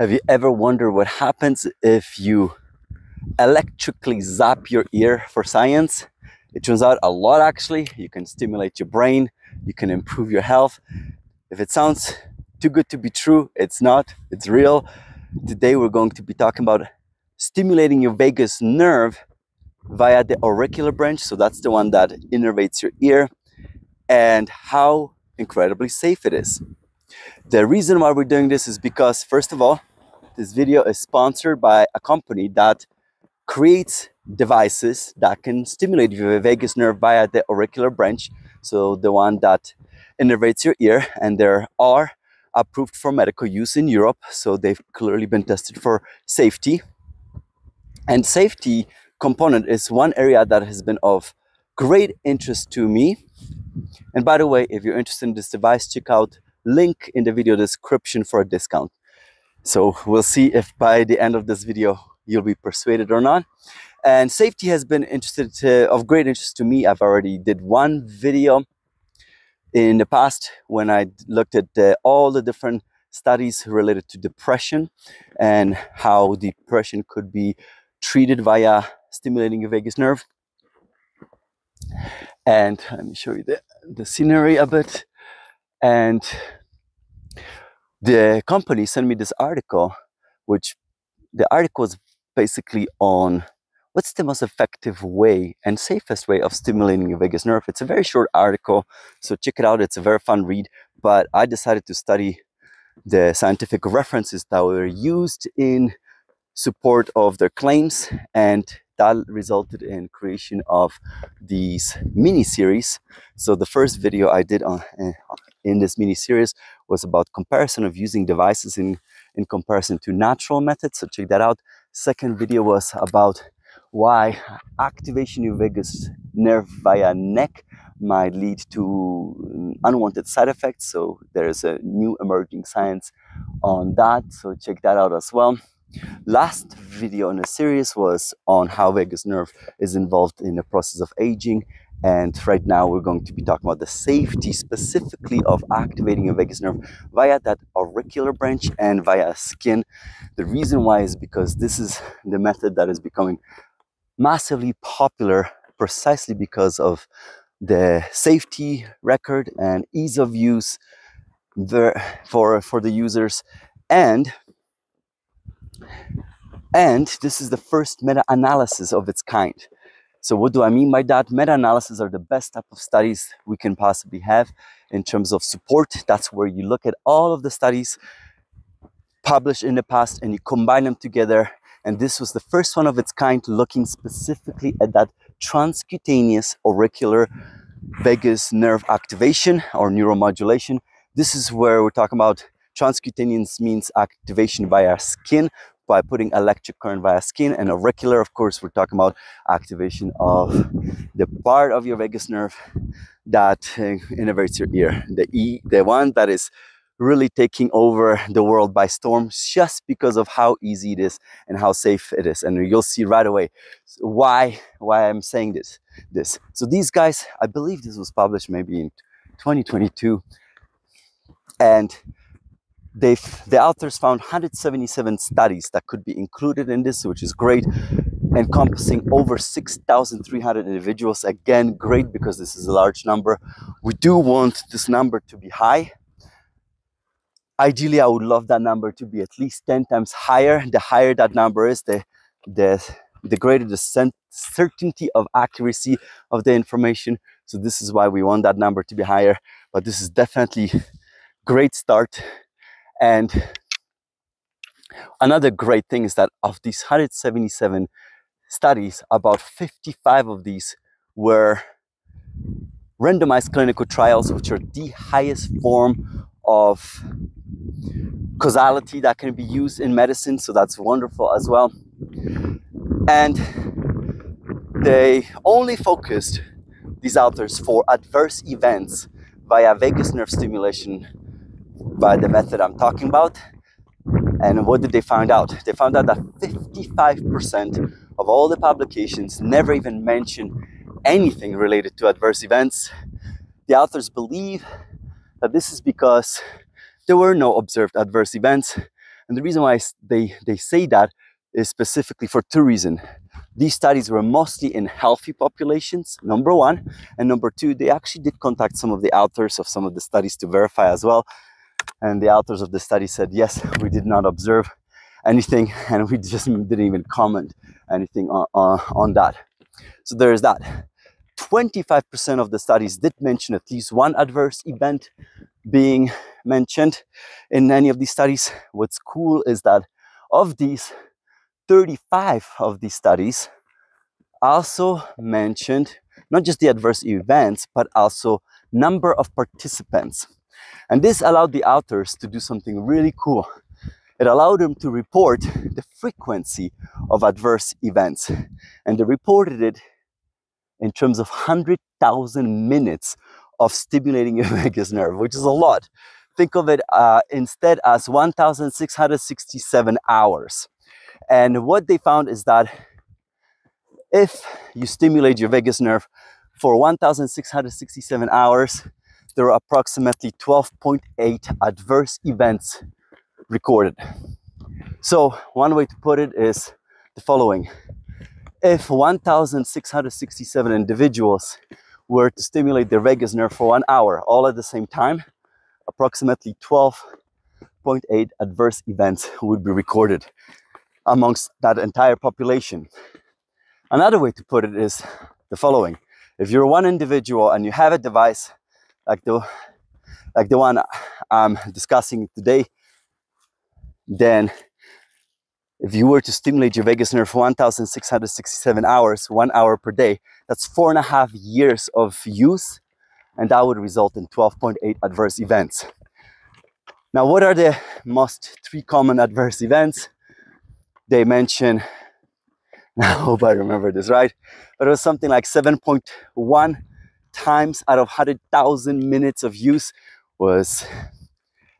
Have you ever wondered what happens if you electrically zap your ear for science? It turns out a lot actually. You can stimulate your brain, you can improve your health. If it sounds too good to be true, it's not, it's real. Today we're going to be talking about stimulating your vagus nerve via the auricular branch. So that's the one that innervates your ear and how incredibly safe it is. The reason why we're doing this is because, first of all, this video is sponsored by a company that creates devices that can stimulate your vagus nerve via the auricular branch. So the one that innervates your ear and there are approved for medical use in Europe. So they've clearly been tested for safety. And safety component is one area that has been of great interest to me. And by the way, if you're interested in this device, check out link in the video description for a discount. So we'll see if by the end of this video you'll be persuaded or not. And safety has been interested to, of great interest to me. I've already did one video in the past when I looked at the, all the different studies related to depression and how depression could be treated via stimulating the vagus nerve. And let me show you the, the scenery a bit. And the company sent me this article, which the article is basically on what's the most effective way and safest way of stimulating your vagus nerve. It's a very short article, so check it out. It's a very fun read. But I decided to study the scientific references that were used in support of their claims and that resulted in creation of these mini series so the first video i did on uh, in this mini series was about comparison of using devices in in comparison to natural methods so check that out. Second video was about why activation of vagus nerve via neck might lead to unwanted side effects so there's a new emerging science on that so check that out as well Last video in the series was on how vagus nerve is involved in the process of aging. And right now we're going to be talking about the safety specifically of activating a vagus nerve via that auricular branch and via skin. The reason why is because this is the method that is becoming massively popular precisely because of the safety record and ease of use for, for the users and and this is the first meta-analysis of its kind. So what do I mean by that? Meta-analysis are the best type of studies we can possibly have in terms of support. That's where you look at all of the studies published in the past and you combine them together. And this was the first one of its kind looking specifically at that transcutaneous auricular vagus nerve activation or neuromodulation. This is where we're talking about transcutaneous means activation via skin by putting electric current via skin and auricular. Of course we're talking about activation of the part of your vagus nerve that uh, innervates your ear. The e the one that is really taking over the world by storm just because of how easy it is and how safe it is. And you'll see right away why why i'm saying this this. So these guys i believe this was published maybe in 2022 and they've the authors found 177 studies that could be included in this which is great encompassing over 6300 individuals. Again great because this is a large number. We do want this number to be high. Ideally i would love that number to be at least 10 times higher. The higher that number is the the the greater the certainty of accuracy of the information. So this is why we want that number to be higher. But this is definitely great start and another great thing is that of these 177 studies, about 55 of these were randomized clinical trials, which are the highest form of causality that can be used in medicine. So that's wonderful as well. And they only focused these authors for adverse events via vagus nerve stimulation by the method I'm talking about. And what did they find out? They found out that 55% of all the publications never even mention anything related to adverse events. The authors believe that this is because there were no observed adverse events And the reason why they, they say that is specifically for two reasons. These studies were mostly in healthy populations, number one. And number two, they actually did contact some of the authors of some of the studies to verify as well. And the authors of the study said, yes, we did not observe anything and we just didn't even comment anything on, on, on that. So there is that. 25% of the studies did mention at least one adverse event being mentioned in any of these studies. What's cool is that of these, 35 of these studies also mentioned not just the adverse events, but also number of participants. And this allowed the authors to do something really cool. It allowed them to report the frequency of adverse events. And they reported it in terms of 100,000 minutes of stimulating your vagus nerve, which is a lot. Think of it uh, instead as 1,667 hours. And what they found is that if you stimulate your vagus nerve for 1,667 hours, there are approximately 12.8 adverse events recorded. So, one way to put it is the following if 1,667 individuals were to stimulate their vagus nerve for one hour, all at the same time, approximately 12.8 adverse events would be recorded amongst that entire population. Another way to put it is the following. If you're one individual and you have a device like the, like the one I'm discussing today, then if you were to stimulate your vagus nerve for 1,667 hours, one hour per day, that's four and a half years of use, and that would result in 12.8 adverse events. Now, what are the most three common adverse events? they mention, I hope I remember this right, but it was something like 7.1 times out of 100,000 minutes of use was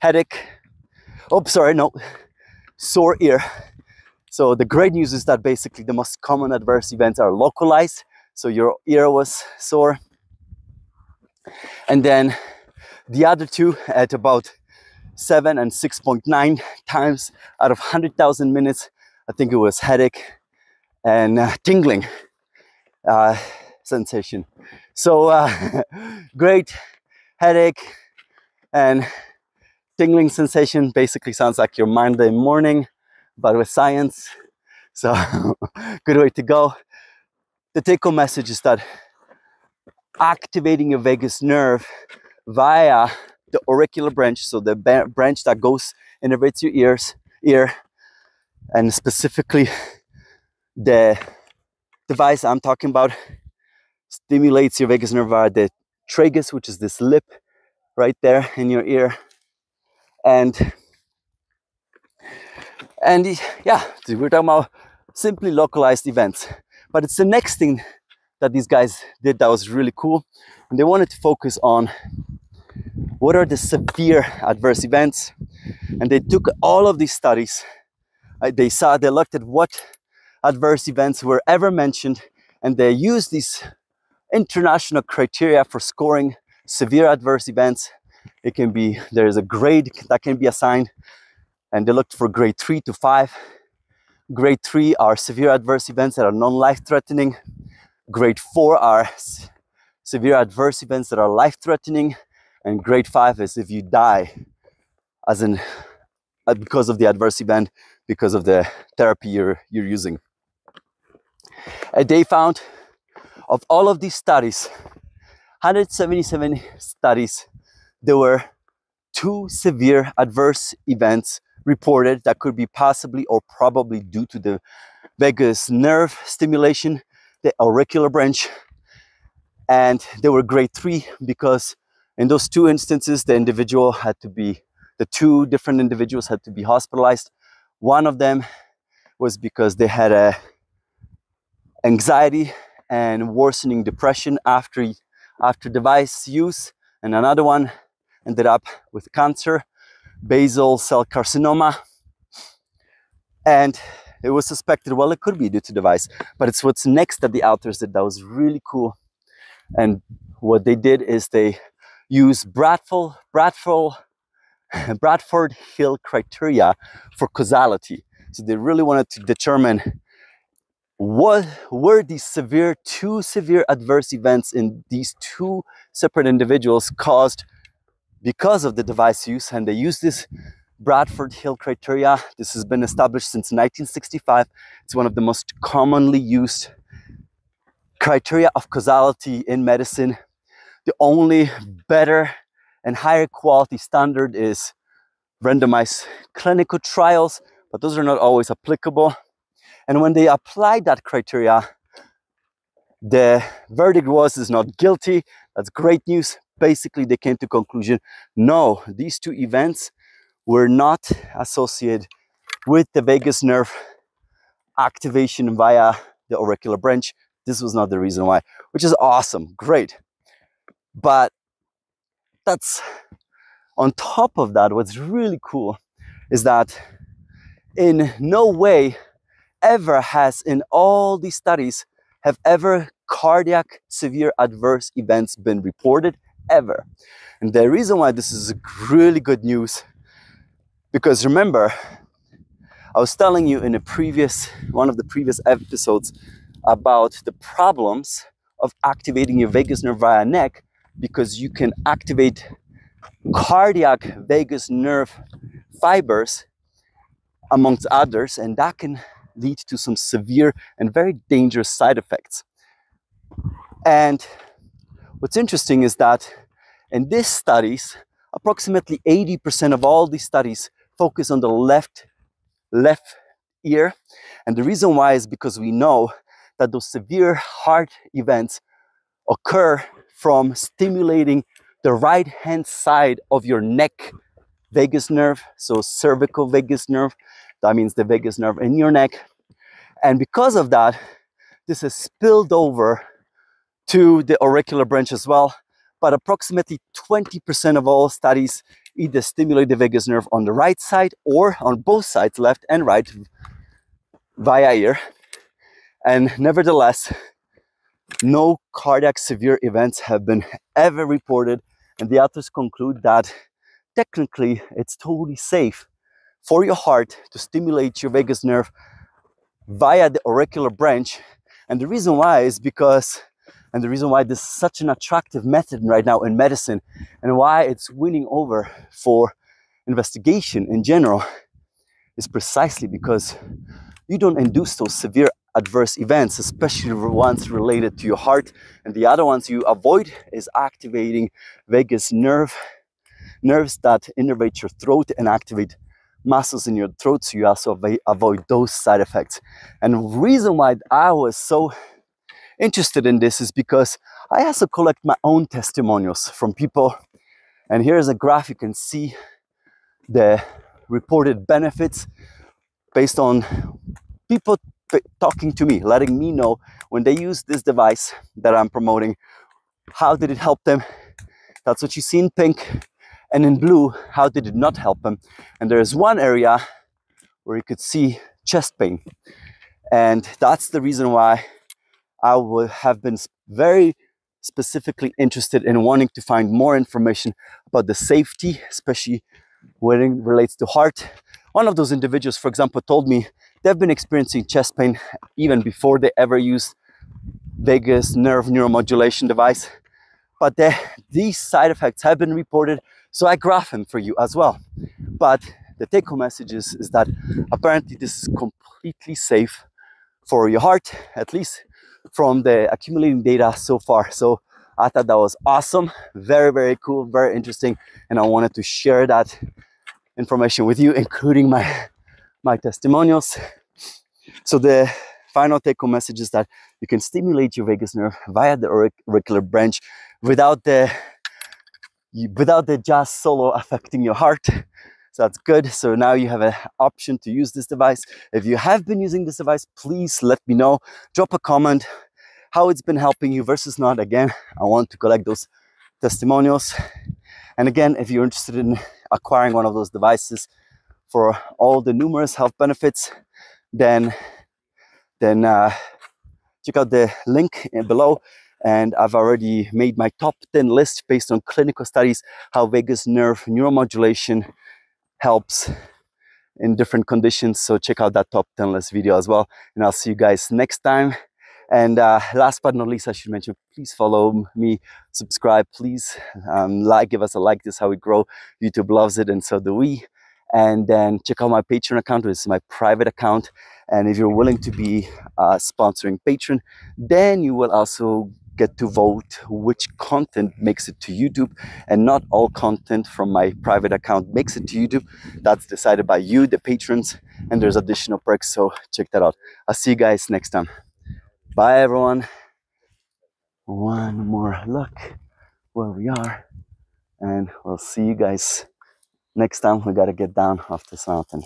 headache. Oh, sorry, no, sore ear. So the great news is that basically the most common adverse events are localized. So your ear was sore. And then the other two at about 7 and 6.9 times out of 100,000 minutes I think it was headache and uh, tingling uh, sensation. So uh, great headache and tingling sensation basically sounds like your Monday morning, but with science. So good way to go. The take home message is that activating your vagus nerve via the auricular branch, so the branch that goes innervates your ears, ear, and specifically the device I'm talking about stimulates your vagus nerve the tragus, which is this lip right there in your ear. And and yeah, we're talking about simply localized events. But it's the next thing that these guys did that was really cool. And they wanted to focus on what are the severe adverse events. And they took all of these studies uh, they saw, they looked at what adverse events were ever mentioned, and they used these international criteria for scoring severe adverse events. It can be, there's a grade that can be assigned, and they looked for grade three to five. Grade three are severe adverse events that are non life threatening. Grade four are severe adverse events that are life threatening. And grade five is if you die, as in uh, because of the adverse event because of the therapy you're, you're using. And they found of all of these studies, 177 studies, there were two severe adverse events reported that could be possibly or probably due to the vagus nerve stimulation, the auricular branch, and they were grade three because in those two instances, the individual had to be, the two different individuals had to be hospitalized. One of them was because they had a anxiety and worsening depression after after device use, and another one ended up with cancer, basal cell carcinoma, and it was suspected. Well, it could be due to device, but it's what's next that the authors did that was really cool. And what they did is they used Bradford Bradford Bradford Hill criteria for causality. So they really wanted to determine what were these severe, two severe adverse events in these two separate individuals caused because of the device use. And they use this Bradford Hill criteria. This has been established since 1965. It's one of the most commonly used criteria of causality in medicine. The only better and higher quality standard is randomized clinical trials, but those are not always applicable. And when they applied that criteria, the verdict was is not guilty. That's great news. Basically, they came to conclusion, no, these two events were not associated with the vagus nerve activation via the auricular branch. This was not the reason why, which is awesome, great. But that's on top of that, what's really cool is that in no way ever has in all these studies have ever cardiac severe adverse events been reported ever. And the reason why this is really good news, because remember, I was telling you in a previous one of the previous episodes about the problems of activating your vagus nerve via neck because you can activate cardiac vagus nerve fibers amongst others and that can lead to some severe and very dangerous side effects. And what's interesting is that in these studies, approximately 80% of all these studies focus on the left left ear. And the reason why is because we know that those severe heart events occur from stimulating the right hand side of your neck vagus nerve, so cervical vagus nerve, that means the vagus nerve in your neck. And because of that, this has spilled over to the auricular branch as well. But approximately 20% of all studies either stimulate the vagus nerve on the right side or on both sides, left and right, via ear. And nevertheless, no cardiac severe events have been ever reported. And the authors conclude that technically it's totally safe for your heart to stimulate your vagus nerve via the auricular branch. And the reason why is because, and the reason why this is such an attractive method right now in medicine and why it's winning over for investigation in general is precisely because you don't induce those severe adverse events, especially ones related to your heart. And the other ones you avoid is activating vagus nerve, nerves that innervate your throat and activate muscles in your throat so you also avoid those side effects. And the reason why I was so interested in this is because I also collect my own testimonials from people. And here's a graph you can see the reported benefits based on people talking to me, letting me know when they use this device that I'm promoting, how did it help them? That's what you see in pink. And in blue, how did it not help them? And there is one area where you could see chest pain. And that's the reason why I would have been very specifically interested in wanting to find more information about the safety, especially when it relates to heart. One of those individuals, for example, told me they've been experiencing chest pain even before they ever used vagus nerve neuromodulation device. But they, these side effects have been reported so I graph them for you as well. But the take home message is, is that apparently this is completely safe for your heart, at least from the accumulating data so far. So I thought that was awesome, very, very cool, very interesting. And I wanted to share that information with you, including my, my testimonials. So the final take home message is that you can stimulate your vagus nerve via the auricular branch without the you, without the jazz solo affecting your heart. So that's good. So now you have an option to use this device. If you have been using this device, please let me know. Drop a comment how it's been helping you versus not. Again, I want to collect those testimonials. And again, if you're interested in acquiring one of those devices for all the numerous health benefits, then then uh, check out the link below And I've already made my top 10 list based on clinical studies, how vagus nerve neuromodulation helps in different conditions. So check out that top 10 list video as well. And I'll see you guys next time. And uh, last but not least, I should mention, please follow me, subscribe, please um, like, give us a like. This is how we grow. YouTube loves it, and so do we. And then check out my Patreon account. This is my private account. And if you're willing to be uh, sponsoring Patreon, then you will also get to vote which content makes it to YouTube. And not all content from my private account makes it to YouTube. That's decided by you, the patrons. And there's additional perks. So check that out. I'll see you guys next time. Bye, everyone. One more look where we are, and we'll see you guys next time. We gotta get down off this mountain.